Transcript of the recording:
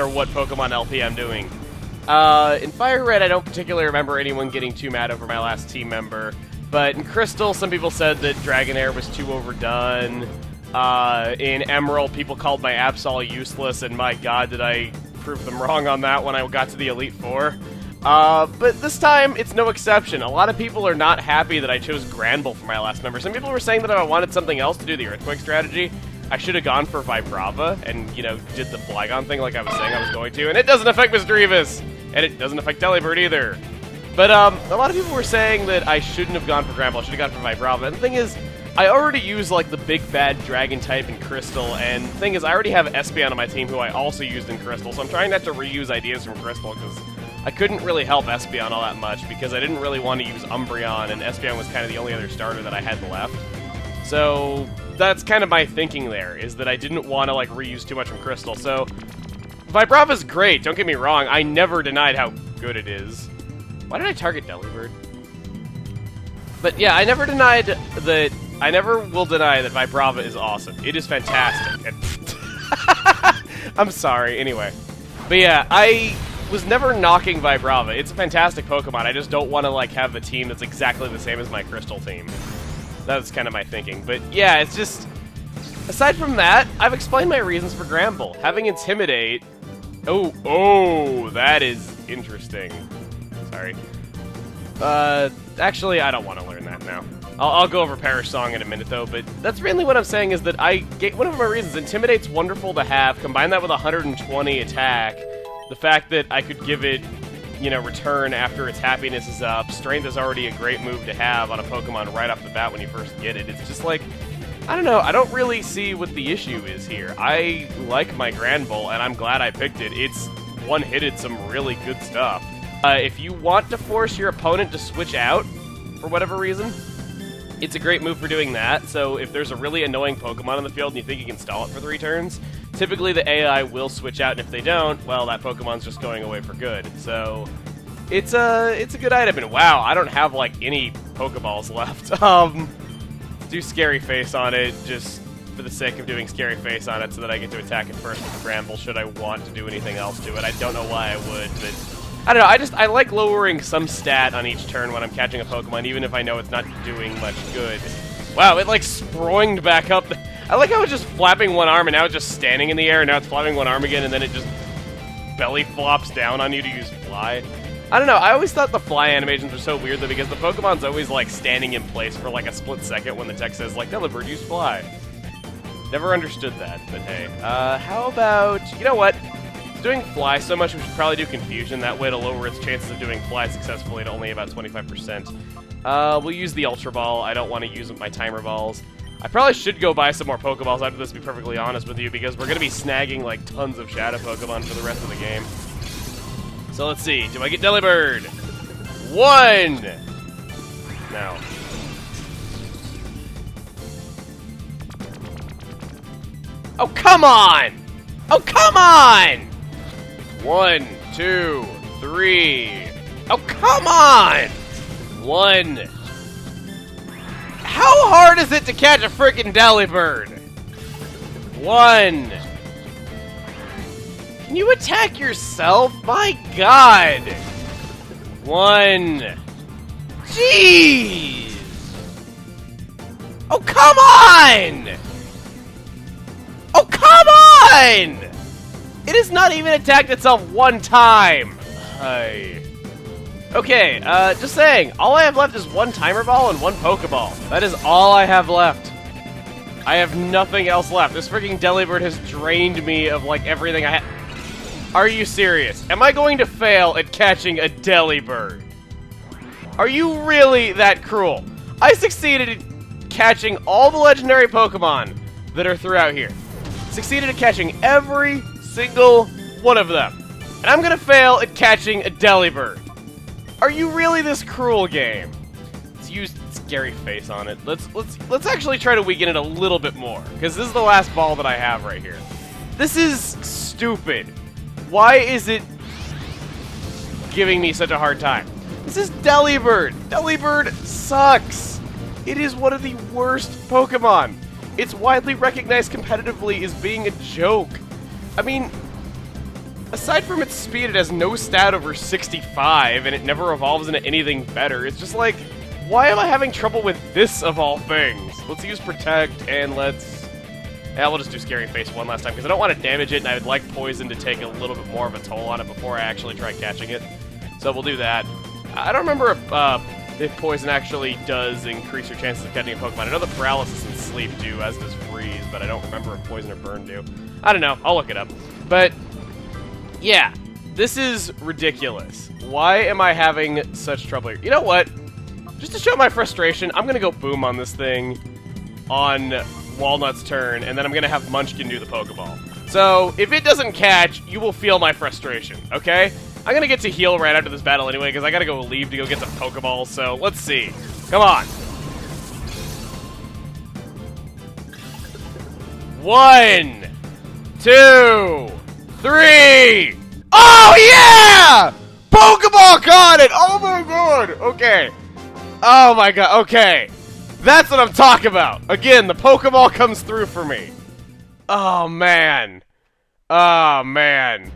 or what Pokemon LP I'm doing. Uh, in Fire Red, I don't particularly remember anyone getting too mad over my last team member. But in Crystal, some people said that Dragonair was too overdone. Uh, in Emerald, people called my Absol useless, and my god, did I prove them wrong on that when I got to the Elite Four. Uh, but this time, it's no exception. A lot of people are not happy that I chose Granbull for my last member. Some people were saying that if I wanted something else to do the Earthquake strategy, I should have gone for Vibrava and, you know, did the Flygon thing like I was saying I was going to. And it doesn't affect Misdreavus! And it doesn't affect Delibird either. But, um, a lot of people were saying that I shouldn't have gone for Granbull, I should have gone for Vibrava. And the thing is, I already use, like, the big bad Dragon type in Crystal, and the thing is, I already have Espeon on my team who I also used in Crystal, so I'm trying not to reuse ideas from Crystal, because I couldn't really help Espeon all that much because I didn't really want to use Umbreon, and Espeon was kind of the only other starter that I had left. So that's kind of my thinking there, is that I didn't want to like reuse too much from Crystal. So Vibrava's great, don't get me wrong. I never denied how good it is. Why did I target Delibird? But yeah, I never denied that I never will deny that Vibrava is awesome. It is fantastic. I'm sorry, anyway. But yeah, I was never knocking Vibrava. It's a fantastic Pokemon. I just don't want to like have a team that's exactly the same as my Crystal team. That's kind of my thinking. But yeah, it's just... Aside from that, I've explained my reasons for Granbull. Having Intimidate... Oh, oh, that is interesting. Sorry. Uh, actually, I don't want to learn that now. I'll, I'll, go over Perish Song in a minute, though, but that's mainly what I'm saying is that I get one of my reasons. Intimidate's wonderful to have. Combine that with 120 attack. The fact that I could give it, you know, return after its happiness is up. Strength is already a great move to have on a Pokemon right off the bat when you first get it. It's just like, I don't know, I don't really see what the issue is here. I like my Granbull, and I'm glad I picked it. It's one-hitted some really good stuff. Uh, if you want to force your opponent to switch out, for whatever reason, it's a great move for doing that. So if there's a really annoying Pokemon in the field and you think you can stall it for three turns, typically the AI will switch out, and if they don't, well, that Pokemon's just going away for good. So it's a it's a good item. And wow, I don't have like any Pokeballs left. Um, do Scary Face on it just for the sake of doing Scary Face on it, so that I get to attack it first with Granbull. Should I want to do anything else to it? I don't know why I would, but. I don't know, I just, I like lowering some stat on each turn when I'm catching a Pokemon, even if I know it's not doing much good. Wow, it like springed back up. I like how it's just flapping one arm and now it's just standing in the air, and now it's flapping one arm again, and then it just belly flops down on you to use Fly. I don't know, I always thought the Fly animations were so weird though, because the Pokemon's always like standing in place for like a split second when the text says like, Delibird, use Fly. Never understood that, but hey. Uh, how about, you know what? Doing fly so much, we should probably do confusion. That way to lower its chances of doing fly successfully to only about 25%. Uh, we'll use the Ultra Ball. I don't want to use my Timer Balls. I probably should go buy some more Pokeballs after this, to be perfectly honest with you, because we're going to be snagging, like, tons of Shadow Pokemon for the rest of the game. So let's see. Do I get Delibird? One! No. Oh, come on! Oh, come on! One, two, three. Oh, come on! One. How hard is it to catch a freaking Delibird? One. Can you attack yourself? My god! One. Jeez! Oh, come on! Oh, come on! It has not even attacked itself one time! Hey. Okay, uh, just saying, all I have left is one Timer Ball and one Pokeball. That is all I have left. I have nothing else left. This freaking Delibird has drained me of, like, everything I. Are you serious? Am I going to fail at catching a Delibird? Are you really that cruel? I succeeded at catching all the legendary Pokemon that are throughout here. Succeeded at catching every single one of them. And I'm gonna fail at catching a Delibird. Are you really this cruel game? Let's use scary face on it. Let's let's let's actually try to weaken it a little bit more, because this is the last ball that I have right here. This is stupid. Why is it giving me such a hard time? This is Delibird. Delibird sucks. It is one of the worst Pokemon. It's widely recognized competitively as being a joke. I mean, aside from its speed, it has no stat over 65, and it never evolves into anything better. It's just like, why am I having trouble with this of all things? Let's use Protect, and let's... Yeah, we'll just do Scary Face one last time, because I don't want to damage it, and I would like Poison to take a little bit more of a toll on it before I actually try catching it. So we'll do that. I don't remember if, uh, if Poison actually does increase your chances of catching a Pokemon. I know the Paralysis and Sleep do, as does Freeze, but I don't remember if Poison or Burn do. I don't know. I'll look it up. But, yeah. This is ridiculous. Why am I having such trouble here? You know what? Just to show my frustration, I'm gonna go boom on this thing on Walnut's turn, and then I'm gonna have Munchkin do the Pokeball. So, if it doesn't catch, you will feel my frustration, okay? I'm gonna get to heal right after this battle anyway, because I gotta go leave to go get the Pokeball, so let's see. Come on. One, two, three. Oh, yeah! Pokeball caught it! Oh my god! Okay. Oh my god, okay. That's what I'm talking about. Again, the Pokeball comes through for me. Oh man. Oh man.